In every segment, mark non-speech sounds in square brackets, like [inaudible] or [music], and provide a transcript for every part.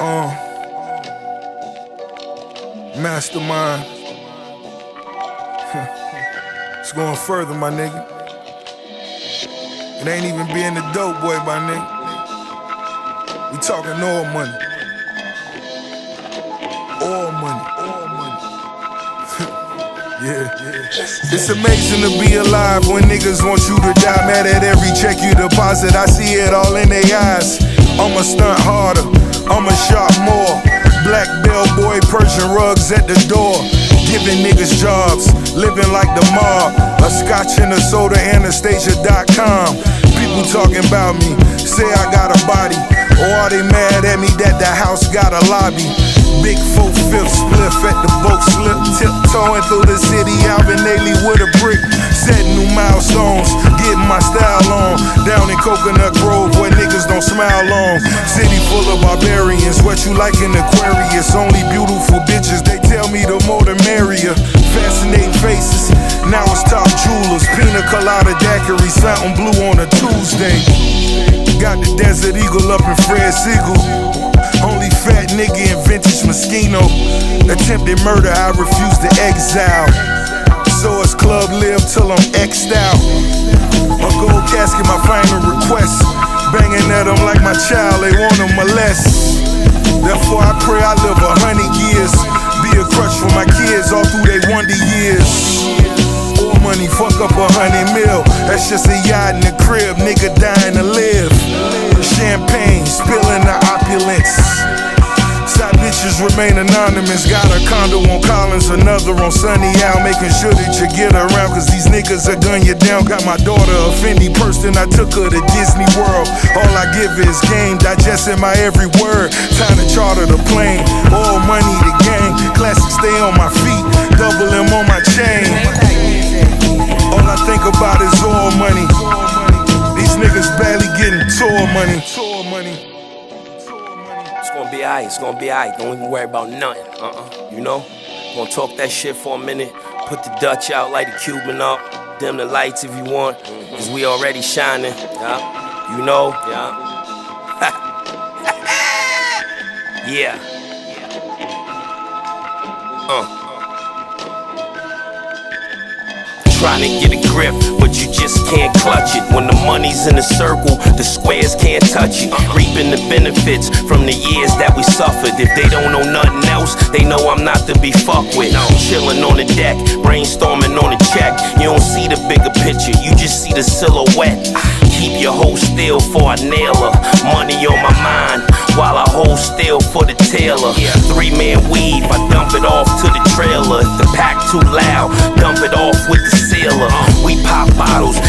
Uh, mastermind. [laughs] it's going further, my nigga. It ain't even being the dope boy, my nigga. We talking oil money. Oil money. Money. [laughs] yeah, yeah. It's amazing to be alive when niggas want you to die. Mad at every check you deposit. I see it all in their eyes. I'ma stunt harder. Rugs at the door. Giving niggas jobs, living like the mob. A scotch and a soda, Anastasia.com. People talking about me, say I got a body. Or are they mad at me that the house got a lobby? Big four fifth spliff at the boat slip, tiptoeing through the city, Alvin Ailey with a brick. Setting new milestones, getting my style on. Down in Coconut Grove where niggas don't smile long. City full of barbarians, what you like in Aquarius? Only beautiful bitches, they tell me the more the merrier. Fascinating faces, now it's top jewelers. Pina colada daiquiri, something blue on a Tuesday. Got the Desert Eagle up in Fred Segal. Only fat nigga in vintage Moschino. Attempted murder, I refuse to exile. So it's club live till I'm X'd out. A gold casket, my final request. Banging at them like my child, they wanna molest. Therefore, I pray I live a hundred years. Be a crutch for my kids all through their wonder years. Oil money, fuck up a hundred mil. That's just a yacht in the crib, nigga dying to live. Remain anonymous. Got a condo on Collins, another on Sunny Isles, making sure that you get around. Cause these niggas are gun you down. Got my daughter a Fendi purse, and I took her to Disney World. All I give is game, digesting my every word. Time to charter the plane. All money, to gang. Classic stay on my feet, double M on my chain. All I think about is all money. These niggas barely getting tour money. It's gonna be alright, it's gonna be alright. Don't even worry about nothing. Uh-uh. You know? Gonna talk that shit for a minute. Put the Dutch out, light the Cuban up. Dim the lights if you want. Cause we already shining. Yeah. You know? Yeah. [laughs] yeah. Uh. Trying to get a grip, but you just can't clutch it. The in a circle, the squares can't touch it. Reaping the benefits from the years that we suffered. If they don't know nothing else, they know I'm not to be fucked with. Chilling on the deck, brainstorming on the check. You don't see the bigger picture, you just see the silhouette. Keep your hoe still for I nail her. Money on my mind while I hold still for the tailor. Three man weave, I dump it off to the trailer. The pack too loud, dump it off with the sealer. We pop bottles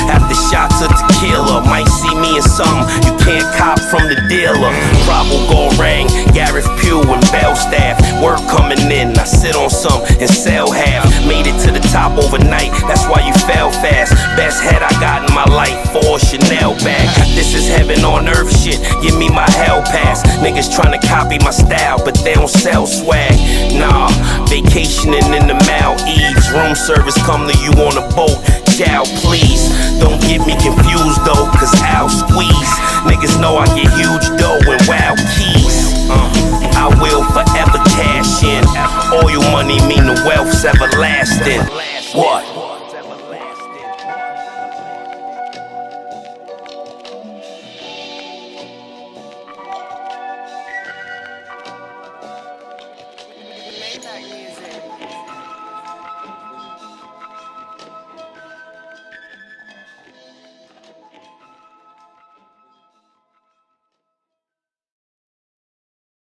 dealer. Prabal Gurung, Gareth Pugh, and Belstaff. Work coming in, I sit on some and sell half. Made it to the top overnight, that's why you fell fast. Best head I got in my life, four Chanel bag. This is heaven on earth shit, give me my hell pass. Niggas tryna copy my style, but they don't sell swag. Nah, vacationing in the Maldives. Room service come to you on a boat. Chow, please. Don't get me confused though, cause I'll squeeze. Niggas know I get huge dough